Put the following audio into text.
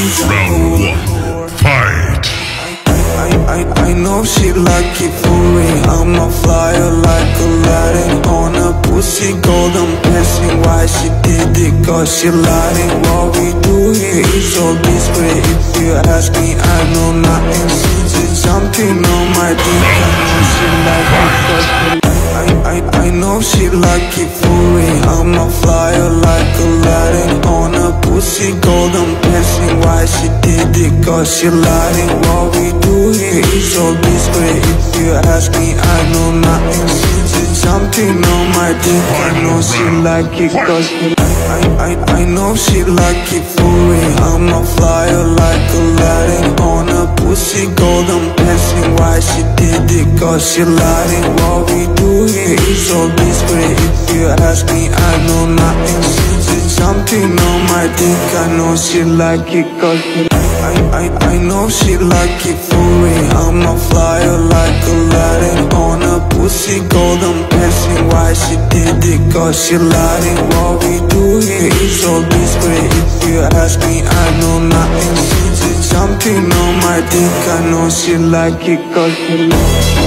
Round one, fight. I, I, I know she like it for me. I'm a flyer like Aladdin On a pussy golden passing Why she did it cause she it What we do here is so discreet. If you ask me I know nothing. She's just jumping on my dick I know she like it cause she I, I, I know she like it for me. I'm a flyer like Aladdin she did it cause she lied it What we do here. Is so discreet. If you ask me I know nothing. She's just jumping on my dick I know she like it cause she I, I, I know she like it for me I'm a flyer like Aladdin On a pussy golden passing Why she did it? Cause she lied it What we do here. Is so discreet. If you ask me I know nothing. She's just jumping dick I know she like it cause I, I, I know she like it for me I'm a flyer like Aladdin On a pussy. Golden passing Why she did it cause she lied. It What we do here is so discreet. If you ask me I know nothing. She's jumping on my dick. I know she like it cause she